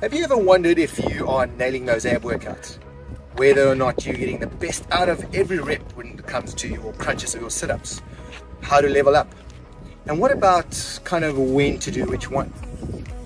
Have you ever wondered if you are nailing those ab workouts? Whether or not you're getting the best out of every rep when it comes to your crunches or your sit-ups? How to level up? And what about kind of when to do which one?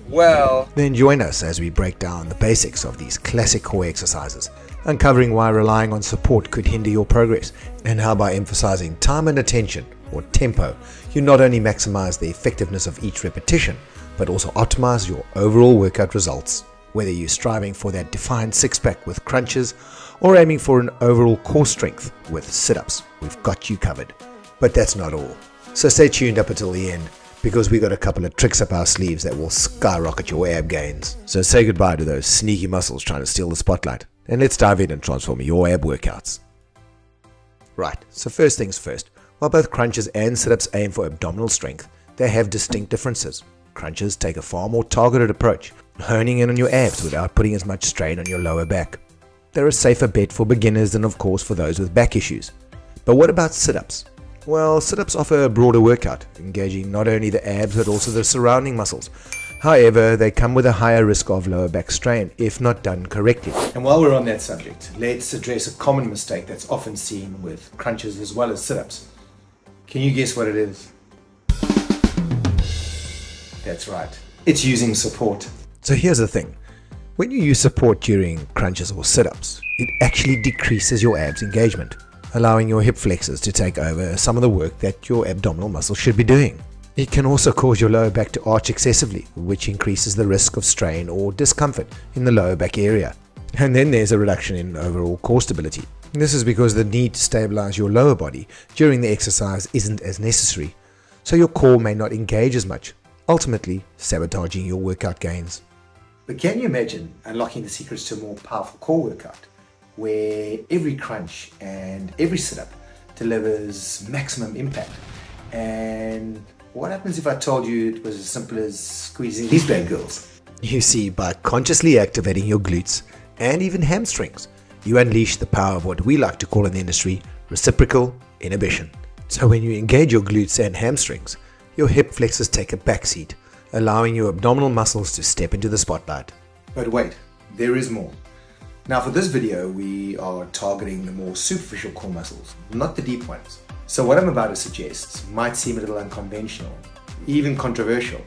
Well, then join us as we break down the basics of these classic core exercises, uncovering why relying on support could hinder your progress, and how by emphasizing time under tension, or tempo, you not only maximize the effectiveness of each repetition, but also optimize your overall workout results. Whether you're striving for that defined six pack with crunches or aiming for an overall core strength with sit ups, we've got you covered. But that's not all. So stay tuned up until the end because we've got a couple of tricks up our sleeves that will skyrocket your ab gains. So say goodbye to those sneaky muscles trying to steal the spotlight, and let's dive in and transform your ab workouts. Right, so first things first, while both crunches and sit-ups aim for abdominal strength, they have distinct differences. Crunches take a far more targeted approach, honing in on your abs without putting as much strain on your lower back. They're a safer bet for beginners than of course for those with back issues. But what about sit-ups? Well, sit-ups offer a broader workout, engaging not only the abs but also the surrounding muscles. However, they come with a higher risk of lower back strain if not done correctly. And while we're on that subject, let's address a common mistake that's often seen with crunches as well as sit-ups. Can you guess what it is? That's right. It's using support. So here's the thing. When you use support during crunches or sit-ups, it actually decreases your abs engagement allowing your hip flexors to take over some of the work that your abdominal muscles should be doing. It can also cause your lower back to arch excessively, which increases the risk of strain or discomfort in the lower back area. And then there's a reduction in overall core stability. This is because the need to stabilize your lower body during the exercise isn't as necessary, so your core may not engage as much, ultimately sabotaging your workout gains. But can you imagine unlocking the secrets to a more powerful core workout? where every crunch and every sit-up delivers maximum impact. And what happens if I told you it was as simple as squeezing these bad girls? You see, by consciously activating your glutes and even hamstrings, you unleash the power of what we like to call in the industry reciprocal inhibition. So when you engage your glutes and hamstrings, your hip flexors take a backseat, allowing your abdominal muscles to step into the spotlight. But wait, there is more. Now for this video, we are targeting the more superficial core muscles, not the deep ones. So what I'm about to suggest might seem a little unconventional, even controversial.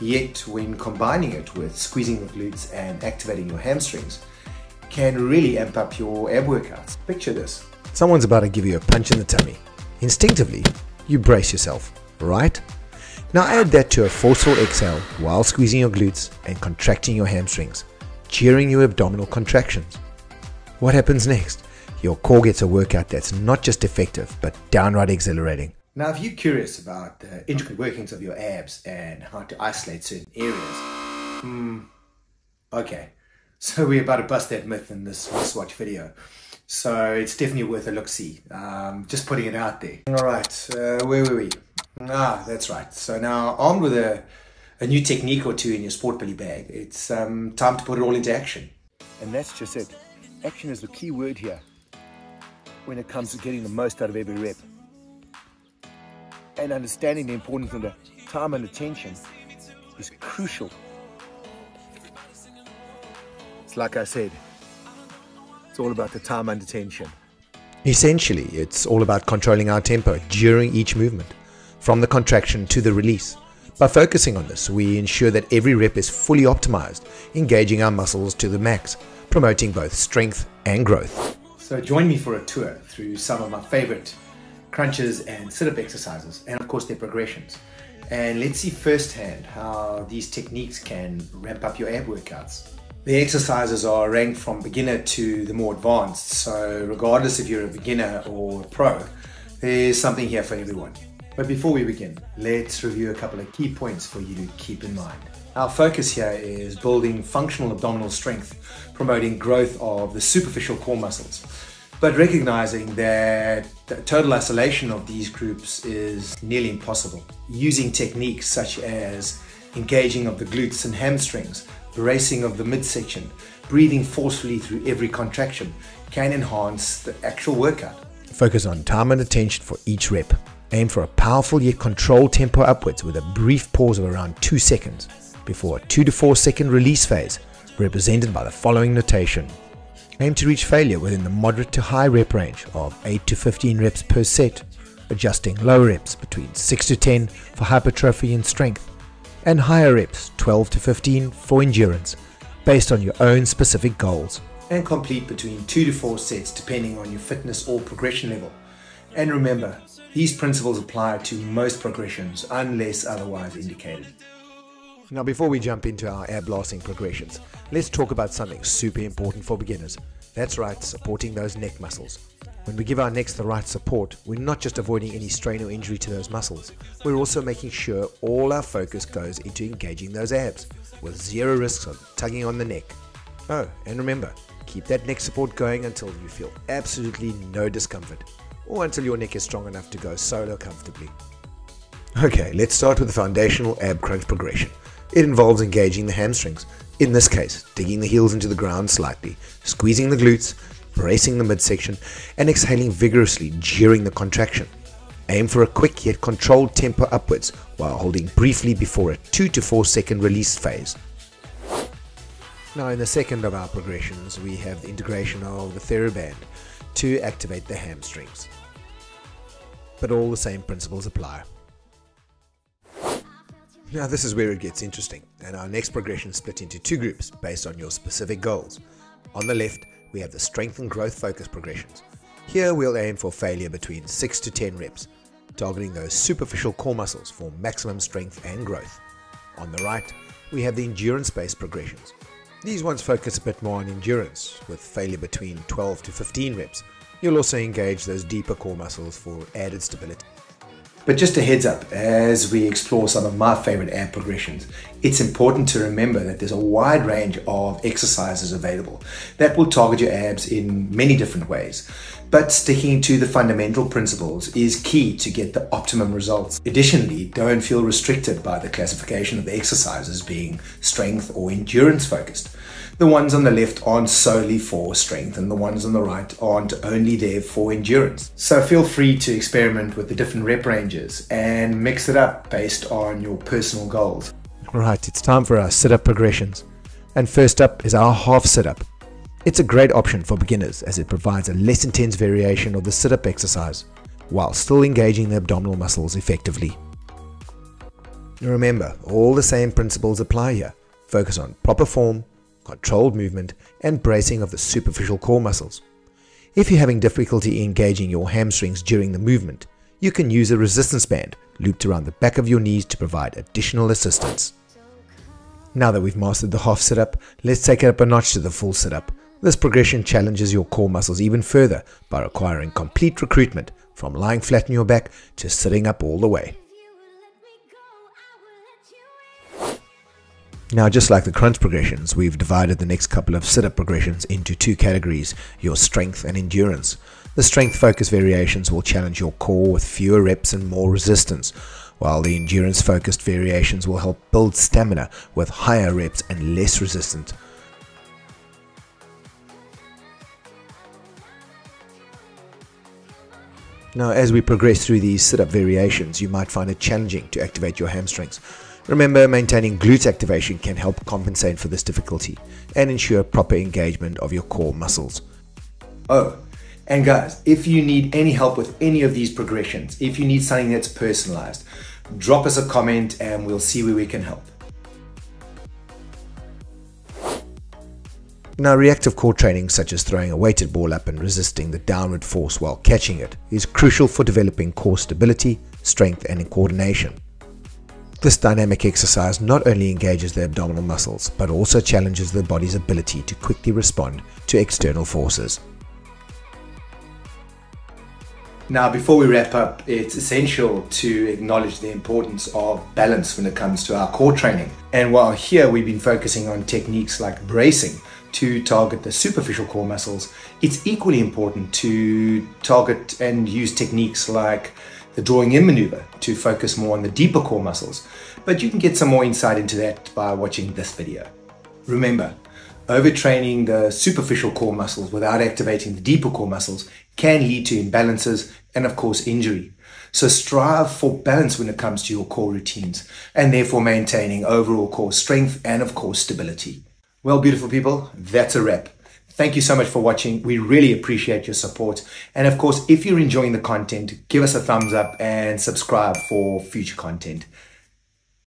Yet when combining it with squeezing the glutes and activating your hamstrings, can really amp up your ab workouts. Picture this. Someone's about to give you a punch in the tummy. Instinctively, you brace yourself, right? Now add that to a forceful exhale while squeezing your glutes and contracting your hamstrings cheering your abdominal contractions. What happens next? Your core gets a workout that's not just effective, but downright exhilarating. Now, if you're curious about the intricate workings of your abs and how to isolate certain areas, hmm, okay. So we're about to bust that myth in this wristwatch video. So it's definitely worth a look-see. Um, just putting it out there. All right, uh, where were we? Ah, that's right. So now armed with a a new technique or two in your sport belly bag. It's um, time to put it all into action. And that's just it. Action is the key word here when it comes to getting the most out of every rep. And understanding the importance of the time under tension is crucial. It's like I said, it's all about the time under tension. Essentially, it's all about controlling our tempo during each movement, from the contraction to the release. By focusing on this, we ensure that every rep is fully optimized, engaging our muscles to the max, promoting both strength and growth. So join me for a tour through some of my favorite crunches and sit-up exercises, and of course their progressions. And let's see firsthand how these techniques can ramp up your ab workouts. The exercises are ranked from beginner to the more advanced, so regardless if you're a beginner or a pro, there's something here for everyone. But before we begin, let's review a couple of key points for you to keep in mind. Our focus here is building functional abdominal strength, promoting growth of the superficial core muscles, but recognizing that total isolation of these groups is nearly impossible. Using techniques such as engaging of the glutes and hamstrings, bracing of the midsection, breathing forcefully through every contraction can enhance the actual workout. Focus on time under tension for each rep. Aim for a powerful yet controlled tempo upwards with a brief pause of around 2 seconds before a 2 to 4 second release phase represented by the following notation. Aim to reach failure within the moderate to high rep range of 8 to 15 reps per set, adjusting low reps between 6 to 10 for hypertrophy and strength, and higher reps 12 to 15 for endurance, based on your own specific goals. And complete between 2 to 4 sets depending on your fitness or progression level. And remember, these principles apply to most progressions unless otherwise indicated. Now, before we jump into our air blasting progressions, let's talk about something super important for beginners. That's right, supporting those neck muscles. When we give our necks the right support, we're not just avoiding any strain or injury to those muscles, we're also making sure all our focus goes into engaging those abs, with zero risks of tugging on the neck. Oh, and remember, keep that neck support going until you feel absolutely no discomfort, or until your neck is strong enough to go solo comfortably. Okay, let's start with the foundational ab crunch progression. It involves engaging the hamstrings, in this case, digging the heels into the ground slightly, squeezing the glutes, bracing the midsection, and exhaling vigorously during the contraction. Aim for a quick yet controlled tempo upwards while holding briefly before a 2 to 4 second release phase. Now in the second of our progressions we have the integration of the TheraBand to activate the hamstrings. But all the same principles apply. Now this is where it gets interesting, and our next progression split into two groups based on your specific goals. On the left, we have the strength and growth focus progressions. Here we'll aim for failure between 6 to 10 reps, targeting those superficial core muscles for maximum strength and growth. On the right, we have the endurance-based progressions. These ones focus a bit more on endurance, with failure between 12 to 15 reps. You'll also engage those deeper core muscles for added stability. But just a heads up, as we explore some of my favorite ab progressions, it's important to remember that there's a wide range of exercises available that will target your abs in many different ways. But sticking to the fundamental principles is key to get the optimum results. Additionally, don't feel restricted by the classification of the exercises being strength or endurance focused. The ones on the left aren't solely for strength, and the ones on the right aren't only there for endurance. So feel free to experiment with the different rep ranges and mix it up based on your personal goals. Right, it's time for our sit up progressions. And first up is our half sit up. It's a great option for beginners as it provides a less intense variation of the sit up exercise while still engaging the abdominal muscles effectively. Remember, all the same principles apply here. Focus on proper form, controlled movement, and bracing of the superficial core muscles. If you're having difficulty engaging your hamstrings during the movement, you can use a resistance band looped around the back of your knees to provide additional assistance. Now that we've mastered the half sit up, let's take it up a notch to the full sit up. This progression challenges your core muscles even further by requiring complete recruitment from lying flat on your back to sitting up all the way. Now, just like the crunch progressions, we've divided the next couple of sit up progressions into two categories your strength and endurance. The strength focus variations will challenge your core with fewer reps and more resistance, while the endurance focused variations will help build stamina with higher reps and less resistance. Now, as we progress through these sit up variations, you might find it challenging to activate your hamstrings. Remember, maintaining glute activation can help compensate for this difficulty and ensure proper engagement of your core muscles. Oh, and guys, if you need any help with any of these progressions, if you need something that's personalized, drop us a comment and we'll see where we can help. Now, reactive core training, such as throwing a weighted ball up and resisting the downward force while catching it, is crucial for developing core stability, strength, and coordination. This dynamic exercise not only engages the abdominal muscles, but also challenges the body's ability to quickly respond to external forces. Now, before we wrap up, it's essential to acknowledge the importance of balance when it comes to our core training. And while here we've been focusing on techniques like bracing to target the superficial core muscles, it's equally important to target and use techniques like the drawing in maneuver to focus more on the deeper core muscles. But you can get some more insight into that by watching this video. Remember, overtraining the superficial core muscles without activating the deeper core muscles can lead to imbalances and of course injury. So strive for balance when it comes to your core routines and therefore maintaining overall core strength and of course stability. Well, beautiful people, that's a wrap. Thank you so much for watching. We really appreciate your support. And of course, if you're enjoying the content, give us a thumbs up and subscribe for future content.